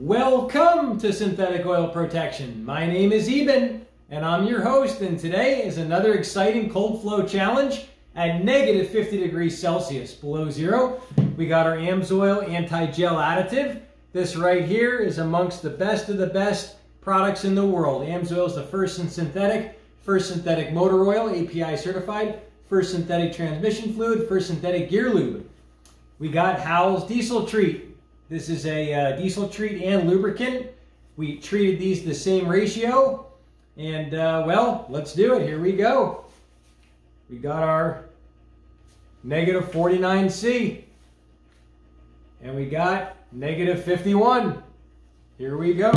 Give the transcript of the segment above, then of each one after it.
Welcome to Synthetic Oil Protection. My name is Eben and I'm your host and today is another exciting cold flow challenge at negative 50 degrees Celsius below zero. We got our AMSOIL anti-gel additive. This right here is amongst the best of the best products in the world. AMSOIL is the first in synthetic, first synthetic motor oil, API certified, first synthetic transmission fluid, first synthetic gear lube. We got Howes Diesel Treat. This is a uh, diesel treat and lubricant. We treated these the same ratio. And uh, well, let's do it. Here we go. We got our negative 49C. And we got negative 51. Here we go.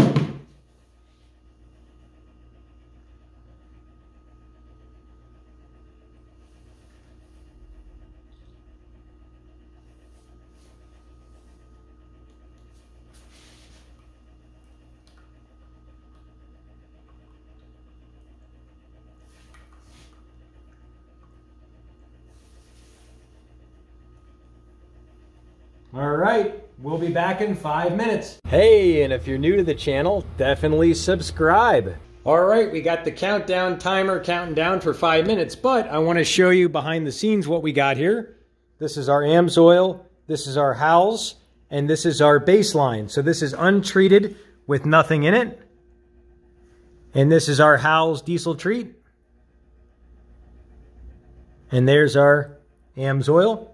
All right, we'll be back in five minutes. Hey, and if you're new to the channel, definitely subscribe. All right, we got the countdown timer counting down for five minutes, but I want to show you behind the scenes what we got here. This is our AMSOIL, this is our Howes, and this is our baseline. So this is untreated with nothing in it. And this is our Howes diesel treat. And there's our AMSOIL.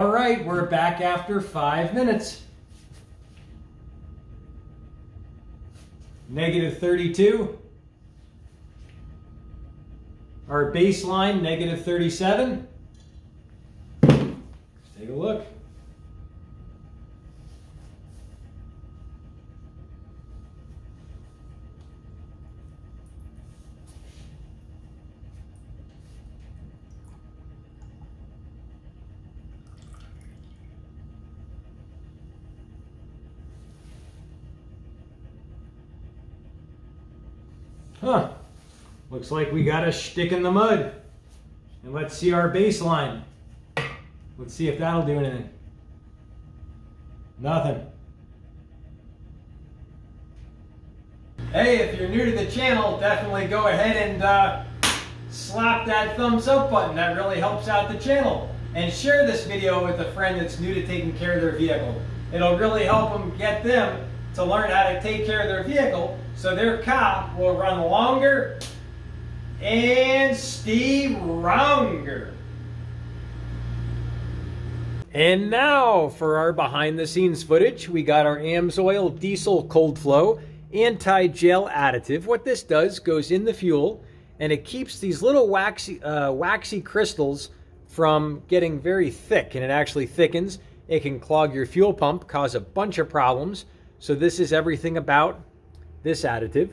All right, we're back after five minutes. Negative 32. Our baseline, negative 37. Let's take a look. Huh. Looks like we got a stick in the mud. And let's see our baseline. Let's see if that'll do anything. Nothing. Hey, if you're new to the channel, definitely go ahead and uh, slap that thumbs up button. That really helps out the channel. And share this video with a friend that's new to taking care of their vehicle. It'll really help them get them to learn how to take care of their vehicle so their car will run longer and steve stronger. And now for our behind the scenes footage, we got our AMSOIL diesel cold flow anti-gel additive. What this does goes in the fuel and it keeps these little waxy, uh, waxy crystals from getting very thick and it actually thickens. It can clog your fuel pump, cause a bunch of problems. So this is everything about this additive.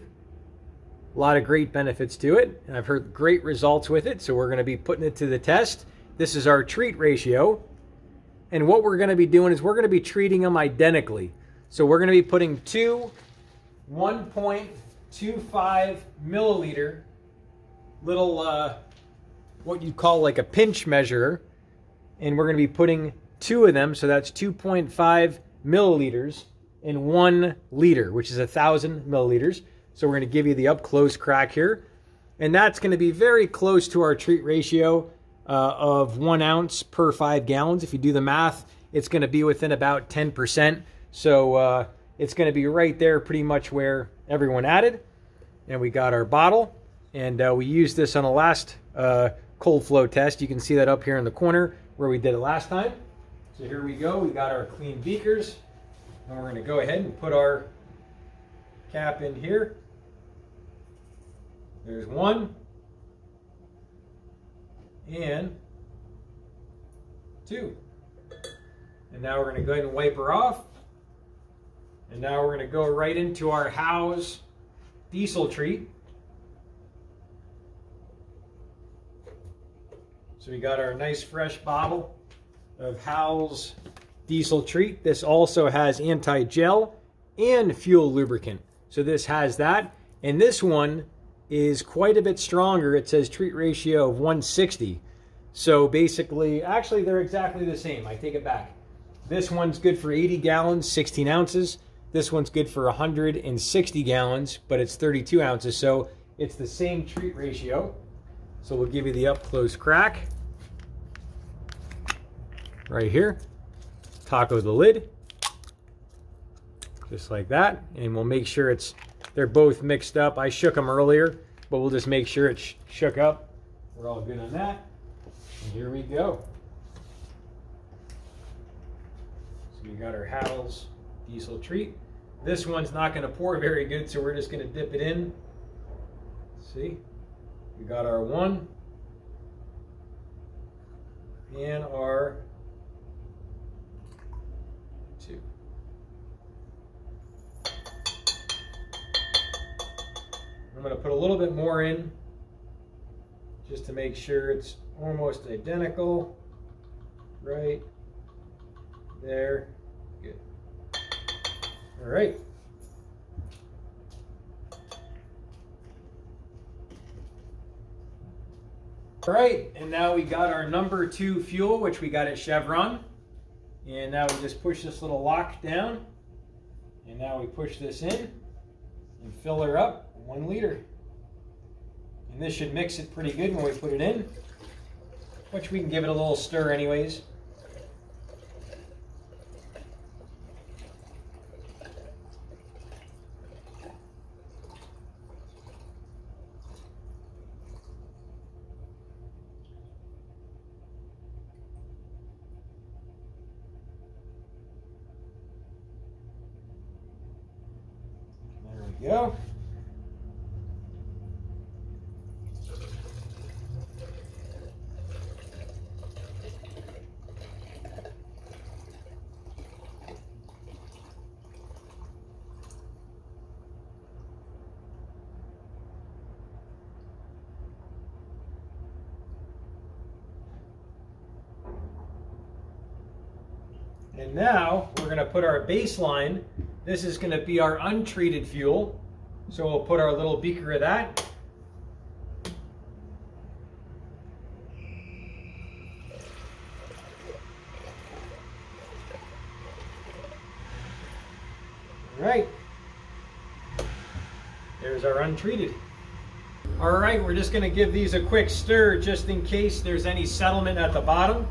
A lot of great benefits to it, and I've heard great results with it, so we're going to be putting it to the test. This is our treat ratio, and what we're going to be doing is we're going to be treating them identically. So we're going to be putting two 1.25 milliliter little, uh, what you'd call like a pinch measure, and we're going to be putting two of them, so that's 2.5 milliliters in one liter, which is a thousand milliliters. So we're going to give you the up close crack here. And that's going to be very close to our treat ratio uh, of one ounce per five gallons. If you do the math, it's going to be within about 10%. So uh, it's going to be right there pretty much where everyone added. And we got our bottle. And uh, we used this on the last uh, cold flow test. You can see that up here in the corner where we did it last time. So here we go. We got our clean beakers. And we're going to go ahead and put our cap in here. There's one. And two. And now we're going to go ahead and wipe her off. And now we're going to go right into our Howes diesel treat. So we got our nice fresh bottle of Howes diesel treat. This also has anti-gel and fuel lubricant. So this has that. And this one is quite a bit stronger. It says treat ratio of 160. So basically, actually they're exactly the same. I take it back. This one's good for 80 gallons, 16 ounces. This one's good for 160 gallons, but it's 32 ounces. So it's the same treat ratio. So we'll give you the up close crack right here. Taco the lid, just like that. And we'll make sure it's, they're both mixed up. I shook them earlier, but we'll just make sure it's shook up. We're all good on that. And here we go. So we got our Howes diesel treat. This one's not going to pour very good, so we're just going to dip it in. See? We got our one and our I'm going to put a little bit more in just to make sure it's almost identical. Right there. Good. All right. All right, and now we got our number two fuel, which we got at Chevron. And now we just push this little lock down. And now we push this in and fill her up one liter. And this should mix it pretty good when we put it in, which we can give it a little stir anyways. There we go. And now we're going to put our baseline this is going to be our untreated fuel. So we'll put our little beaker of that. All right. There's our untreated. All right, we're just going to give these a quick stir just in case there's any settlement at the bottom.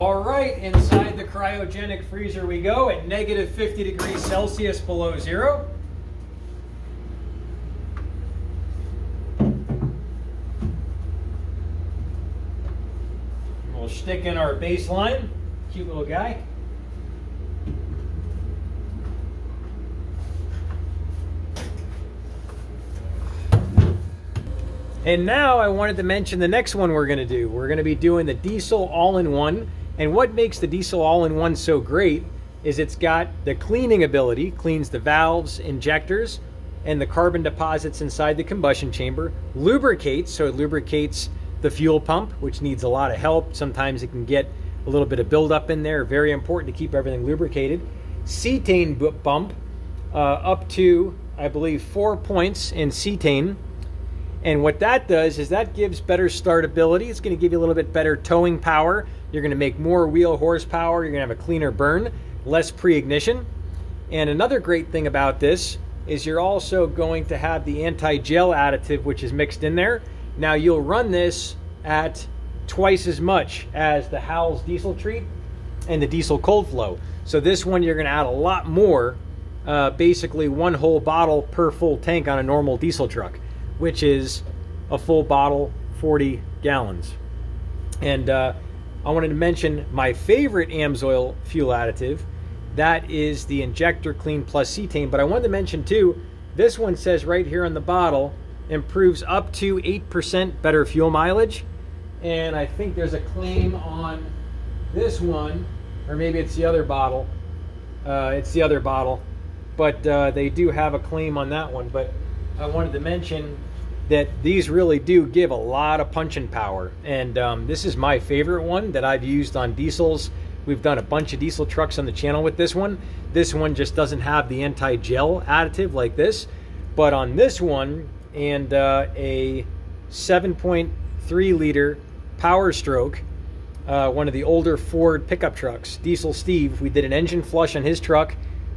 All right, inside the cryogenic freezer we go at negative 50 degrees Celsius below zero. We'll stick in our baseline, cute little guy. And now I wanted to mention the next one we're going to do. We're going to be doing the diesel all-in-one and what makes the diesel all-in-one so great is it's got the cleaning ability, cleans the valves, injectors, and the carbon deposits inside the combustion chamber, lubricates, so it lubricates the fuel pump, which needs a lot of help. Sometimes it can get a little bit of buildup in there. Very important to keep everything lubricated. Cetane bump, uh, up to, I believe, four points in cetane. And what that does is that gives better startability. It's going to give you a little bit better towing power. You're going to make more wheel horsepower. You're going to have a cleaner burn, less pre-ignition. And another great thing about this is you're also going to have the anti-gel additive which is mixed in there. Now you'll run this at twice as much as the Howes diesel treat and the diesel cold flow. So this one you're going to add a lot more, uh, basically one whole bottle per full tank on a normal diesel truck, which is a full bottle, 40 gallons. And uh, I wanted to mention my favorite AMSOIL fuel additive. That is the Injector Clean Plus Cetane. But I wanted to mention too, this one says right here on the bottle, improves up to 8% better fuel mileage. And I think there's a claim on this one or maybe it's the other bottle. Uh, it's the other bottle, but uh, they do have a claim on that one. But I wanted to mention that these really do give a lot of punching power, and um, this is my favorite one that I've used on diesels. We've done a bunch of diesel trucks on the channel with this one. This one just doesn't have the anti-gel additive like this, but on this one and uh, a 7.3 liter Power Stroke, uh, one of the older Ford pickup trucks, Diesel Steve. We did an engine flush on his truck.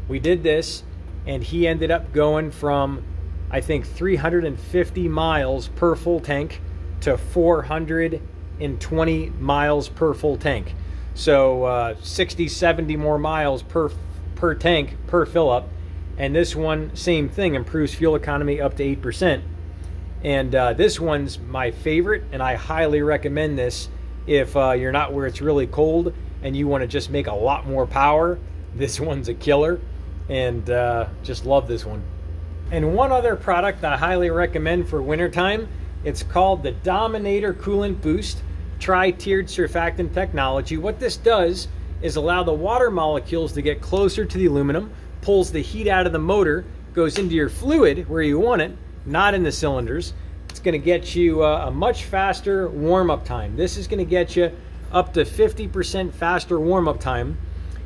We did this, and he ended up going from, I think, 350 miles per full tank to 420 miles per full tank. So uh, 60, 70 more miles per per tank per fill up. And this one, same thing, improves fuel economy up to 8%. And uh, this one's my favorite, and I highly recommend this if uh, you're not where it's really cold and you want to just make a lot more power. This one's a killer, and uh, just love this one. And one other product I highly recommend for wintertime, it's called the Dominator Coolant Boost tri-tiered surfactant technology. What this does is allow the water molecules to get closer to the aluminum, pulls the heat out of the motor, goes into your fluid where you want it, not in the cylinders. It's going to get you uh, a much faster warm-up time. This is going to get you up to 50% faster warm-up time,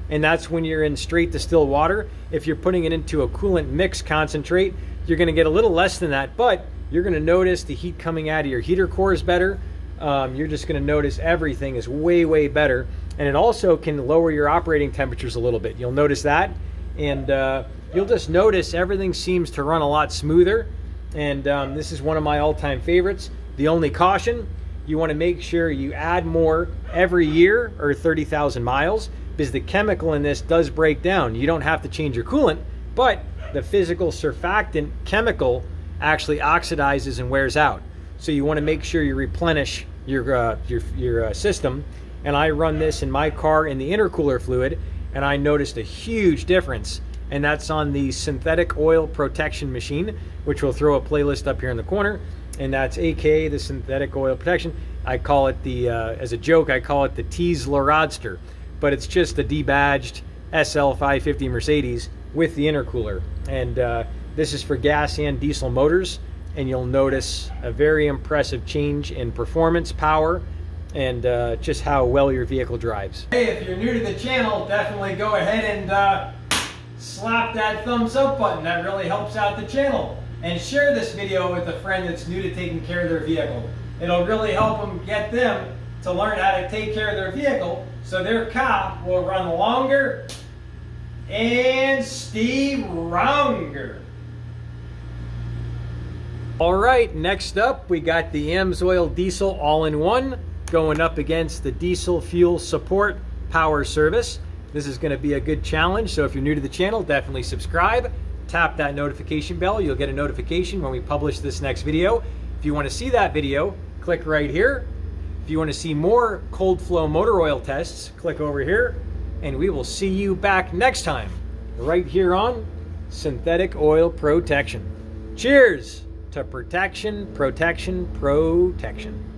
and that's when you're in straight distilled water. If you're putting it into a coolant mix concentrate, you're going to get a little less than that, but you're going to notice the heat coming out of your heater core is better. Um, you're just going to notice everything is way, way better. And it also can lower your operating temperatures a little bit. You'll notice that. And uh, you'll just notice everything seems to run a lot smoother and um, this is one of my all-time favorites. The only caution, you want to make sure you add more every year or 30,000 miles because the chemical in this does break down. You don't have to change your coolant, but the physical surfactant chemical actually oxidizes and wears out. So you want to make sure you replenish your uh, your, your uh, system. And I run this in my car in the intercooler fluid, and I noticed a huge difference and that's on the synthetic oil protection machine, which we'll throw a playlist up here in the corner. And that's AK, the synthetic oil protection. I call it the, uh, as a joke, I call it the Tesla Roadster, but it's just a debadged SL550 Mercedes with the intercooler. And uh, this is for gas and diesel motors. And you'll notice a very impressive change in performance, power, and uh, just how well your vehicle drives. Hey, if you're new to the channel, definitely go ahead and uh, slap that thumbs up button. That really helps out the channel. And share this video with a friend that's new to taking care of their vehicle. It'll really help them get them to learn how to take care of their vehicle so their car will run longer and stronger. All right, next up we got the AMSOIL Diesel All-in-One going up against the Diesel Fuel Support Power Service. This is going to be a good challenge, so if you're new to the channel, definitely subscribe. Tap that notification bell. You'll get a notification when we publish this next video. If you want to see that video, click right here. If you want to see more cold flow motor oil tests, click over here. And we will see you back next time, right here on Synthetic Oil Protection. Cheers to protection, protection, protection.